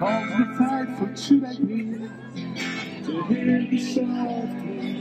Cause the fight for two like me, to hear the soft